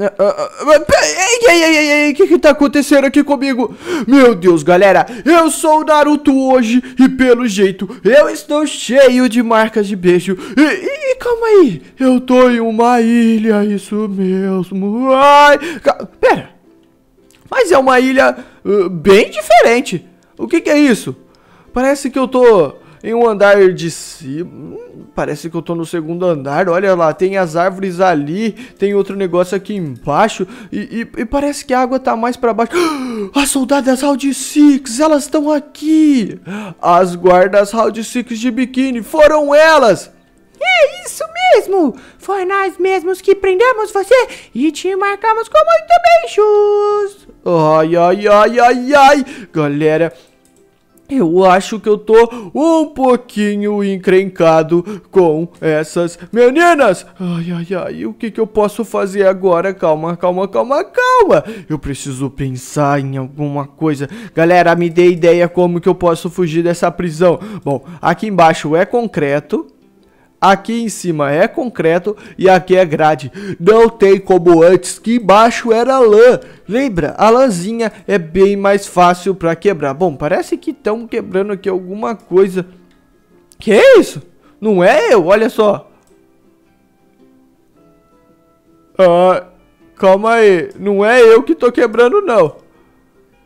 Ei, ei, ei, ei, ei, o que que tá acontecendo aqui comigo? Meu Deus, galera, eu sou o Naruto hoje e pelo jeito eu estou cheio de marcas de beijo. E, e calma aí, eu tô em uma ilha, isso mesmo. Ai, pera, mas é uma ilha uh, bem diferente. O que que é isso? Parece que eu tô em um andar de cima. Hum, parece que eu tô no segundo andar. Olha lá, tem as árvores ali. Tem outro negócio aqui embaixo. E, e, e parece que a água tá mais pra baixo. As soldadas Round Six, elas estão aqui. As guardas Round Six de biquíni, foram elas. É isso mesmo! Foi nós mesmos que prendemos você e te marcamos com muito beijos! Ai, ai, ai, ai, ai! Galera, eu acho que eu tô um pouquinho encrencado com essas meninas. Ai, ai, ai, o que que eu posso fazer agora? Calma, calma, calma, calma. Eu preciso pensar em alguma coisa. Galera, me dê ideia como que eu posso fugir dessa prisão. Bom, aqui embaixo é concreto. Aqui em cima é concreto e aqui é grade. Não tem como antes, que embaixo era lã. Lembra? A lãzinha é bem mais fácil para quebrar. Bom, parece que estão quebrando aqui alguma coisa. Que é isso? Não é eu, olha só. Ah, calma aí. Não é eu que tô quebrando, não.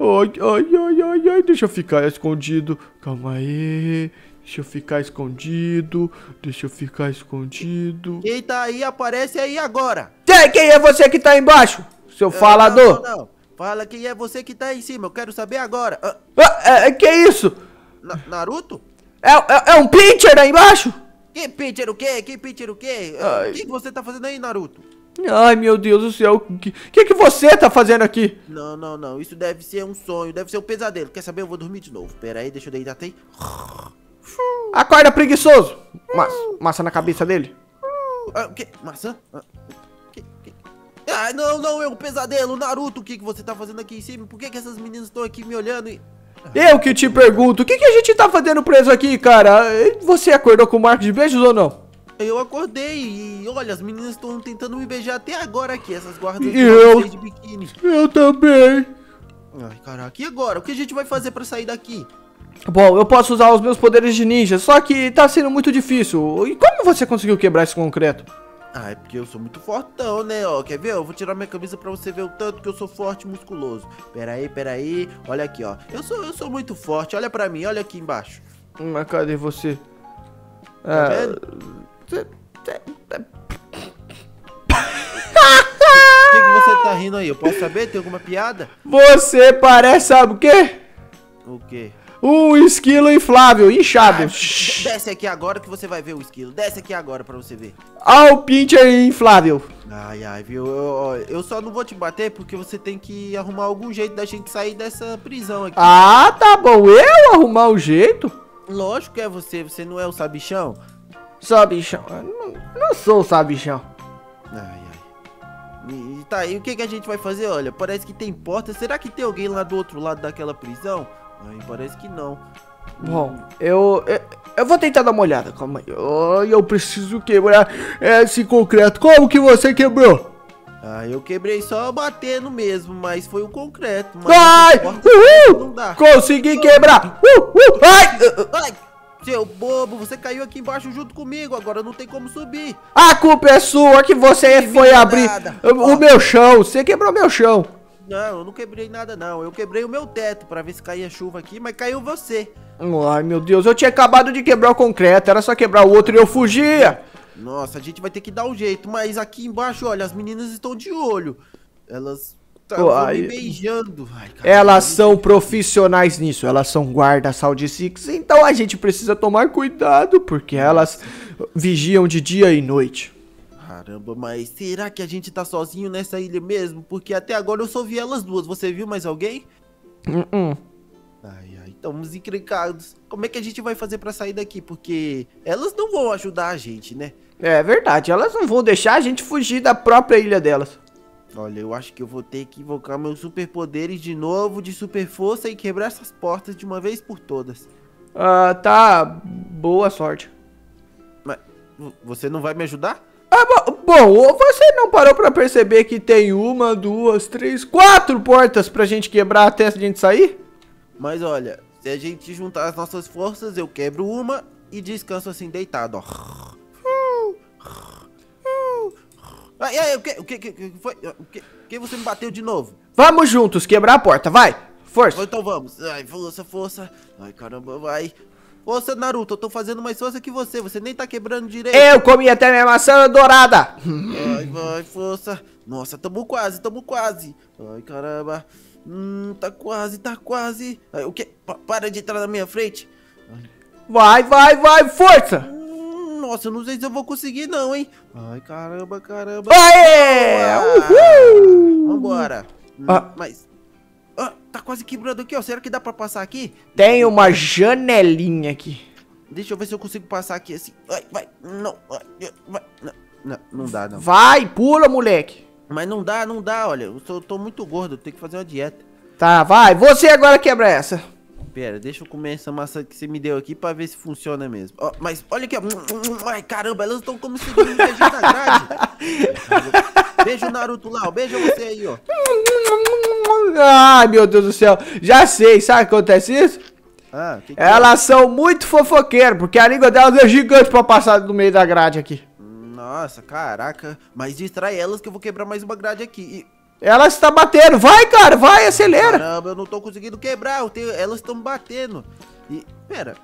Ai, ai, ai, ai, ai. Deixa eu ficar escondido. Calma aí. Deixa eu ficar escondido. Deixa eu ficar escondido. Quem tá aí, aparece aí agora. Quem é você que tá aí embaixo? Seu falador. Não, não, Fala quem é você que tá aí em cima. Eu quero saber agora. Ah, ah é, é, que isso? Na, Naruto? É, é, é, um pincher aí embaixo? Que pincher o quê? Que pincher o quê? O que, você tá fazendo aí, Naruto? Ai, meu Deus do céu. O que, que, que você tá fazendo aqui? Não, não, não. Isso deve ser um sonho. Deve ser um pesadelo. Quer saber? Eu vou dormir de novo. Pera aí, deixa eu deitar até. Acorda, preguiçoso! Ma massa na cabeça dele. Ah, o que? Maçã? Ah, que, que? ah, não, não, é um pesadelo. Naruto, o que, que você tá fazendo aqui em cima? Por que, que essas meninas estão aqui me olhando e... Eu que te pergunto, o que, que a gente tá fazendo preso aqui, cara? Você acordou com o Marco de beijos ou não? Eu acordei e olha, as meninas estão tentando me beijar até agora aqui, essas guardas eu, de biquíni. Eu também. Ai, caraca, e agora? O que a gente vai fazer pra sair daqui? Bom, eu posso usar os meus poderes de ninja, só que tá sendo muito difícil. E como você conseguiu quebrar esse concreto? Ah, é porque eu sou muito fortão, né? Ó, quer ver? Eu vou tirar minha camisa pra você ver o tanto que eu sou forte e musculoso. Pera aí, pera aí. Olha aqui, ó. Eu sou, eu sou muito forte. Olha pra mim, olha aqui embaixo. Hum, mas cadê você? Tá ah, vendo? O que, que você tá rindo aí? Eu posso saber? Tem alguma piada? Você parece, sabe o quê? O quê? Um esquilo inflável, inchado. Ah, desce aqui agora que você vai ver o esquilo. Desce aqui agora pra você ver. Ah, o pincher inflável. Ai, ai, viu? Eu, eu, só não vou te bater porque você tem que arrumar algum jeito da gente sair dessa prisão aqui. Ah, tá bom. Eu arrumar o jeito? Lógico que é você. Você não é o sabichão? Sabichão. Não, não sou o sabichão. Ai, ai. E, tá aí, o que, que a gente vai fazer? Olha, parece que tem porta. Será que tem alguém lá do outro lado daquela prisão? Ai, parece que não. Bom, eu, eu, eu vou tentar dar uma olhada, calma aí. Oh, eu preciso quebrar esse concreto. Como que você quebrou? Ah, eu quebrei só batendo mesmo, mas foi o concreto. Ai! Uhul! Consegui quebrar! Uh, uh, ai! ai! Seu bobo, você caiu aqui embaixo junto comigo, agora não tem como subir. A culpa é sua que você foi abrir o, o meu chão. Você quebrou meu chão. Não, eu não quebrei nada não. Eu quebrei o meu teto pra ver se caía chuva aqui, mas caiu você. Ai, meu Deus, eu tinha acabado de quebrar o concreto, era só quebrar o outro e eu fugia. Nossa, a gente vai ter que dar um jeito, mas aqui embaixo, olha, as meninas estão de olho. Elas estão me beijando. Ai, elas são profissionais nisso, elas são guardas Saudi Six, então a gente precisa tomar cuidado, porque elas vigiam de dia e noite. Caramba, mas será que a gente tá sozinho nessa ilha mesmo? Porque até agora eu só vi elas duas. Você viu mais alguém? Uh -uh. Ai, ai, estamos encrencados. Como é que a gente vai fazer pra sair daqui? Porque elas não vão ajudar a gente, né? É verdade, elas não vão deixar a gente fugir da própria ilha delas. Olha, eu acho que eu vou ter que invocar meus superpoderes de novo, de super força e quebrar essas portas de uma vez por todas. Ah, tá. Boa sorte. Mas você não vai me ajudar? Ah, bo- bom, você não parou pra perceber que tem uma, duas, três, quatro portas pra gente quebrar até a gente sair? Mas olha, se a gente juntar as nossas forças, eu quebro uma e descanso assim deitado, ó. Ai, ai, o que, o que, o que que foi? O que, que você me bateu de novo? Vamos juntos quebrar a porta, vai! Força! Então vamos. Ai, força, força. Ai, caramba, vai. Força, Naruto, eu tô fazendo mais força que você. Você nem tá quebrando direito. Eu comi até minha maçã dourada! Vai, vai, força. Nossa, tamo quase, tamo quase. Ai, caramba. Hum, tá quase, tá quase. Ai, o que? Pa- para de entrar na minha frente. Vai, vai, vai, força! Hum, nossa, eu não sei se eu vou conseguir não, hein. Ai, caramba, caramba. Aê! Uhul! Vambora. Hum, Ah. Mas... Ah, tá quase quebrando aqui, ó. Será que dá pra passar aqui? Tem uma janelinha aqui. Deixa eu ver se eu consigo passar aqui assim. Vai, vai. Não, vai, vai. Não, não, dá, não. Vai, pula, moleque. Mas não dá, não dá, olha. Eu tô, tô muito gordo, eu tenho que fazer uma dieta. Tá, vai. Você agora quebra essa. Pera, deixa eu comer essa maçã que você me deu aqui pra ver se funciona mesmo. Ó, mas olha aqui, ó. Ai, caramba, elas estão como se beijando na grade. Beijo Naruto lá, ó. Beija você aí, ó. Ai, meu Deus do céu. Já sei, sabe o que acontece isso? Ah, que que é? Elas são muito fofoqueiras, porque a língua delas é gigante pra passar no meio da grade aqui. Nossa, caraca. Mas distrai elas que eu vou quebrar mais uma grade aqui. E, Ela está batendo. Vai, cara, vai, acelera. caramba, eu não tô conseguindo quebrar. Tenho, elas estão batendo. E, pera.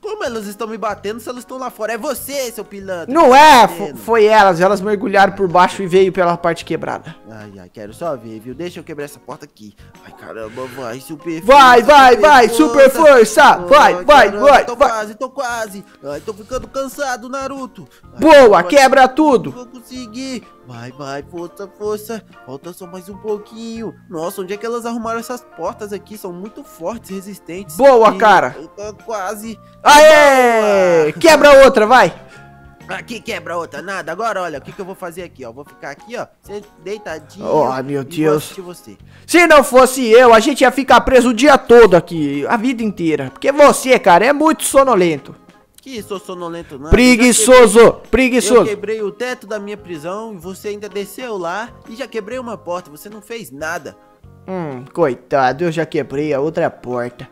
Como elas estão me batendo se elas estão lá fora? É você, seu pilantra. Não tá é, batendo. foi elas. Elas mergulharam por baixo e veio pela parte quebrada. Ai, ai, quero só ver, viu? Deixa eu quebrar essa porta aqui. Ai, caramba, vai, super Vai, força, vai, vai, super força. Vai, Ai, vai, caramba, vai, Tô vai. quase, tô quase. Ai, tô ficando cansado, Naruto. Ai, Boa, quebra tudo. vou conseguir. Vai, vai, força, força. Falta só mais um pouquinho. Nossa, onde é que elas arrumaram essas portas aqui? São muito fortes, resistentes. Boa, E cara. Eu tô quase. Aê! Boa. Quebra outra, vai. Aqui quebra outra, nada. Agora, olha, o que, que eu vou fazer aqui, ó? Vou ficar aqui, ó, deitadinho. Oh, meu Deus. Se não fosse eu, a gente ia ficar preso o dia todo aqui, a vida inteira. Porque você, cara, é muito sonolento. Que sou sonolento não. Preguiçoso, Eu preguiçoso. quebrei o teto da minha prisão e você ainda desceu lá e já quebrei uma porta. Você não fez nada. Hum, coitado, eu já quebrei a outra porta.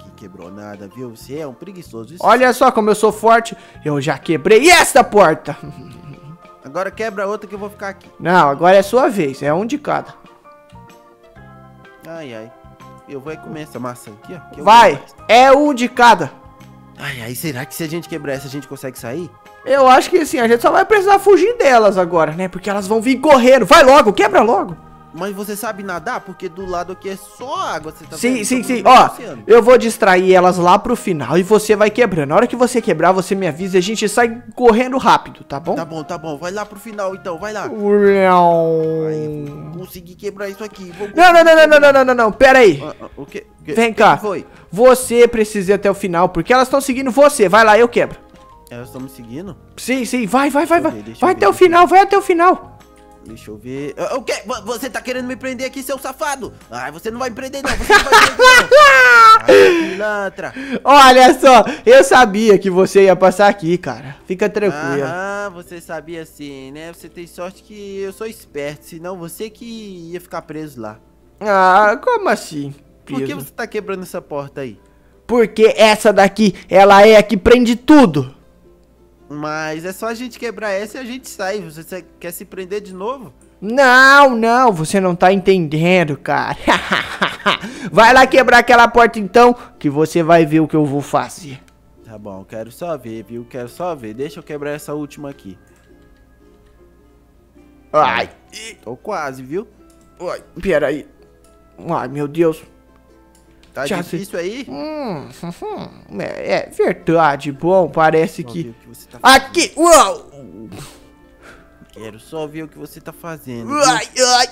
Que quebrou nada, viu? Você é um preguiçoso. Isso- Olha só como eu sou forte, eu já quebrei esta porta. Agora quebra outra que eu vou ficar aqui. Não, agora é sua vez, é um de cada. Ai, ai. Eu vou comer essa maçã aqui, ó. eu Vai, é um de cada. Ai, ai, será que se a gente quebrar essa a gente consegue sair? Eu acho que sim, a gente só vai precisar fugir delas agora, né? Porque elas vão vir correndo. Vai logo, quebra logo. Mas você sabe nadar? Porque do lado aqui é só água, você tá Sim, sim, sim. Ó, oceano. eu vou distrair elas lá pro final e você vai quebrando. Na hora que você quebrar, você me avisa e a gente sai correndo rápido, tá bom? Tá bom, tá bom. Vai lá pro final então, vai lá. Não, vou conseguir quebrar isso aqui. Vou não, não, não, não, não, não, não, não, pera aí. Ah, ah, o quê? O quê? Vem cá. foi? Você precisa ir até o final, porque elas estão seguindo você. Vai lá, eu quebro. Elas estão me seguindo? Sim, sim, vai, vai, vai, vai. ver, Vai até o final, vai até o final. Deixa eu ver. Ah, O quê? Vo- Você tá querendo me prender aqui, seu safado? Ai, você não vai me prender, não. Você não vai me prender, não. Ai, pilantra. Olha só, eu sabia que você ia passar aqui, cara. Fica tranquilo. Aham, você sabia sim, né? Você tem sorte que eu sou esperto, senão você que ia ficar preso lá. Ah, como assim? Por que você tá quebrando essa porta aí? Porque essa daqui, ela é a que prende tudo. Mas é só a gente quebrar essa e a gente sai. Você quer se prender de novo? Não, não, você não tá entendendo, cara. vai lá quebrar aquela porta então, que você vai ver o que eu vou fazer. Tá bom, quero só ver, viu? Quero só ver. Deixa eu quebrar essa última aqui. Ai, Tô quase, viu? ai, peraí. Ai, meu Deus. Tá difícil aí? Hum, hum, é, é verdade, bom, parece que... que tá. Aqui, uau! Quero só ver o que você tá fazendo. viu? Ai, ai.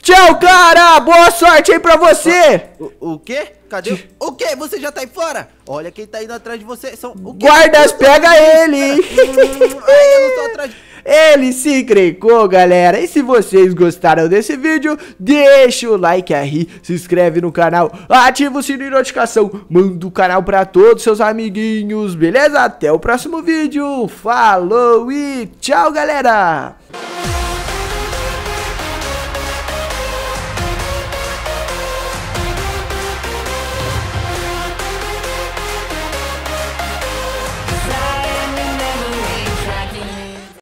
Tchau, cara! Boa sorte aí pra você! O, o quê? Cadê? o- O quê? Você já tá aí fora? Olha quem tá indo atrás de você. São o quê? Guardas, pega ele! Hum, ai, eu não tô atrás. de- Ele se encrencou, galera. E se vocês gostaram desse vídeo, deixa o like aí, se inscreve no canal, ativa o sininho de notificação, manda o canal pra todos seus amiguinhos, beleza? Até o próximo vídeo. Falou e tchau, galera!